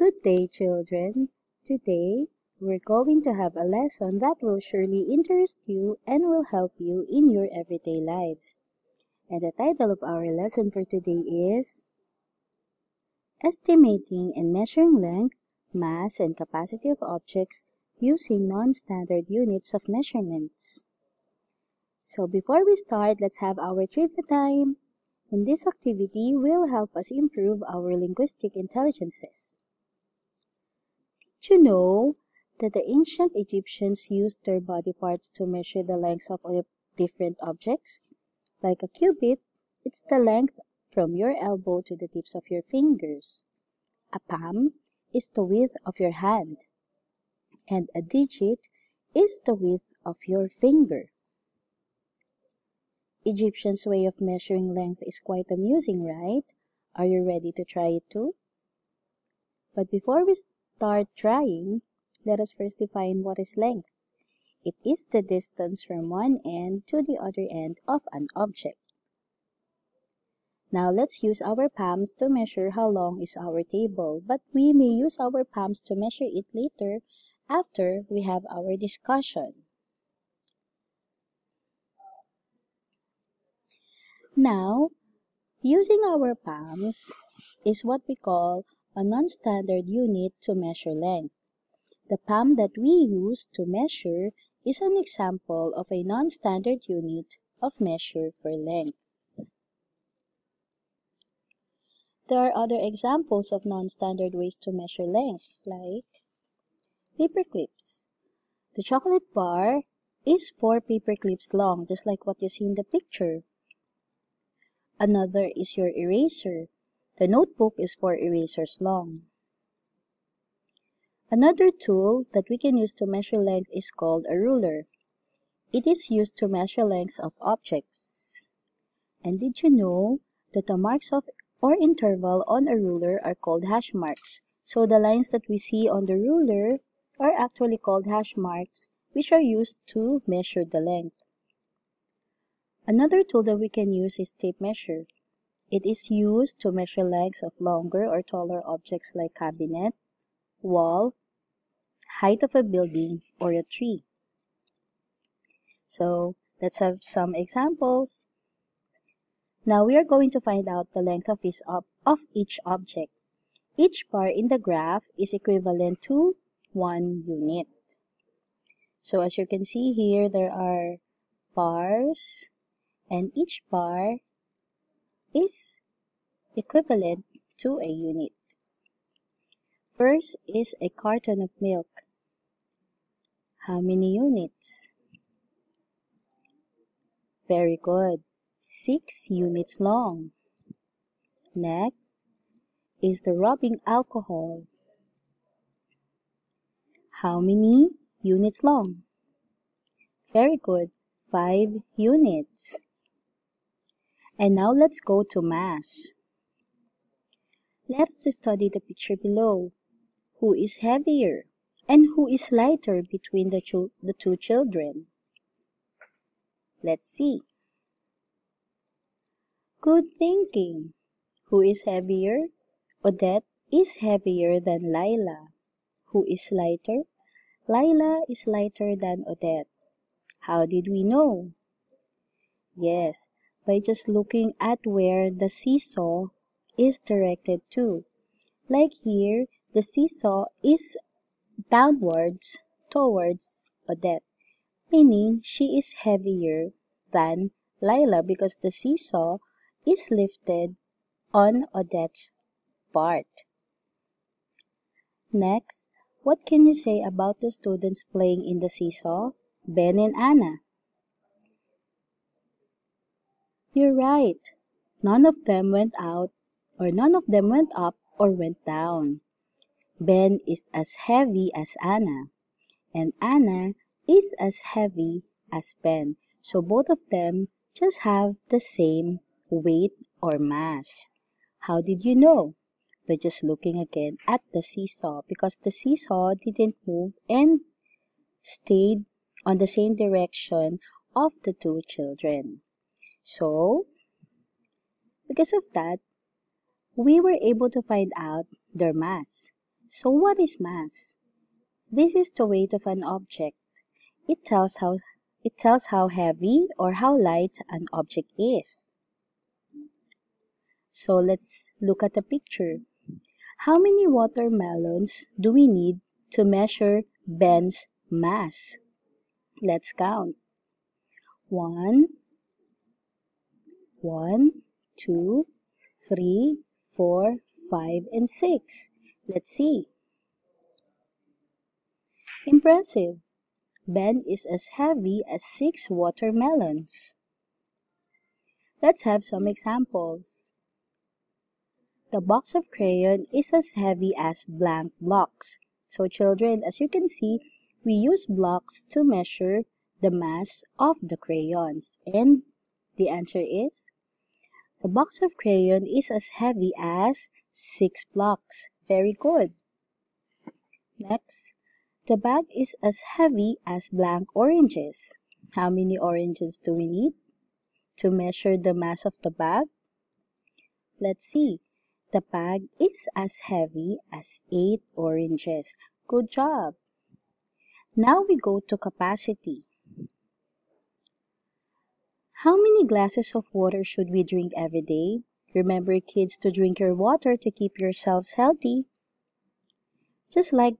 Good day, children. Today, we're going to have a lesson that will surely interest you and will help you in your everyday lives. And the title of our lesson for today is Estimating and Measuring Length, Mass, and Capacity of Objects Using Non-Standard Units of Measurements. So before we start, let's have our trivia time. And this activity will help us improve our linguistic intelligences. You know that the ancient Egyptians used their body parts to measure the lengths of different objects? Like a cubit, it's the length from your elbow to the tips of your fingers. A palm is the width of your hand. And a digit is the width of your finger. Egyptians' way of measuring length is quite amusing, right? Are you ready to try it too? But before we start trying, let us first define what is length. It is the distance from one end to the other end of an object. Now let's use our palms to measure how long is our table, but we may use our palms to measure it later after we have our discussion. Now, using our palms is what we call a non-standard unit to measure length. The palm that we use to measure is an example of a non-standard unit of measure for length. There are other examples of non-standard ways to measure length, like paper clips. The chocolate bar is four paper clips long, just like what you see in the picture. Another is your eraser. The notebook is four erasers long. Another tool that we can use to measure length is called a ruler. It is used to measure lengths of objects. And did you know that the marks of or interval on a ruler are called hash marks? So the lines that we see on the ruler are actually called hash marks, which are used to measure the length. Another tool that we can use is tape measure. It is used to measure lengths of longer or taller objects like cabinet, wall, height of a building, or a tree. So let's have some examples. Now we are going to find out the length of each, of each object. Each bar in the graph is equivalent to one unit. So as you can see here, there are bars, and each bar is equivalent to a unit. First is a carton of milk. How many units? Very good. Six units long. Next is the rubbing alcohol. How many units long? Very good. Five units. And now let's go to mass. Let us study the picture below. Who is heavier and who is lighter between the, the two children? Let's see. Good thinking. Who is heavier? Odette is heavier than Lila. Who is lighter? Lila is lighter than Odette. How did we know? Yes, by just looking at where the seesaw is directed to. Like here, the seesaw is downwards towards Odette, meaning she is heavier than Lila because the seesaw is lifted on Odette's part. Next, what can you say about the students playing in the seesaw? Ben and Anna. You're right. None of them went out, or none of them went up or went down. Ben is as heavy as Anna, and Anna is as heavy as Ben. So both of them just have the same weight or mass. How did you know? By just looking again at the seesaw because the seesaw didn't move and stayed on the same direction of the two children. So, because of that, we were able to find out their mass. So what is mass? This is the weight of an object. It tells how it tells how heavy or how light an object is. So let's look at the picture. How many watermelons do we need to measure Ben's mass? Let's count. One, one, two, three, four, five, and six. Let's see. Impressive. Ben is as heavy as six watermelons. Let's have some examples. The box of crayon is as heavy as blank blocks. So children, as you can see, we use blocks to measure the mass of the crayons. And the answer is, the box of crayon is as heavy as 6 blocks. Very good. Next, the bag is as heavy as blank oranges. How many oranges do we need to measure the mass of the bag? Let's see. The bag is as heavy as 8 oranges. Good job. Now we go to capacity. How many glasses of water should we drink every day? Remember kids to drink your water to keep yourselves healthy. Just like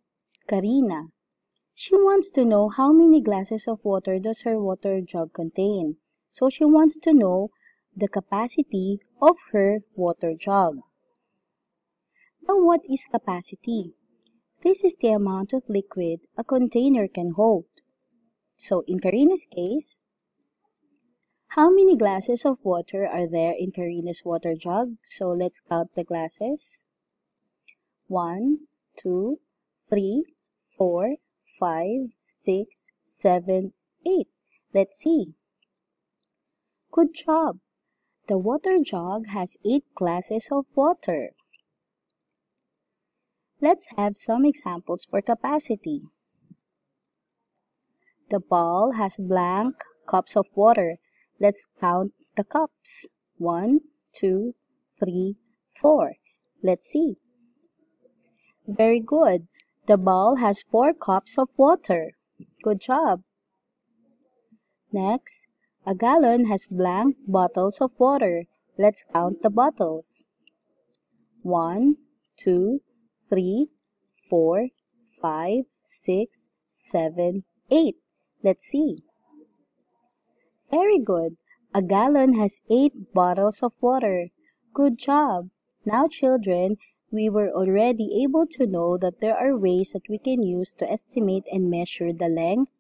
Karina, she wants to know how many glasses of water does her water jug contain. So she wants to know the capacity of her water jug. Now what is capacity? This is the amount of liquid a container can hold. So in Karina's case, how many glasses of water are there in Karina's water jug? So let's count the glasses. One, two, three, four, five, six, seven, eight. Let's see. Good job. The water jug has eight glasses of water. Let's have some examples for capacity. The ball has blank cups of water. Let's count the cups. One, two, three, four. Let's see. Very good. The ball has four cups of water. Good job. Next, a gallon has blank bottles of water. Let's count the bottles. One, two, three, four, five, six, seven, eight. Let's see. Very good. A gallon has eight bottles of water. Good job. Now, children, we were already able to know that there are ways that we can use to estimate and measure the length,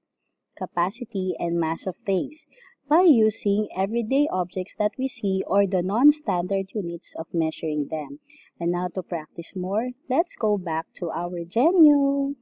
capacity, and mass of things by using everyday objects that we see or the non-standard units of measuring them. And now to practice more, let's go back to our Genyo.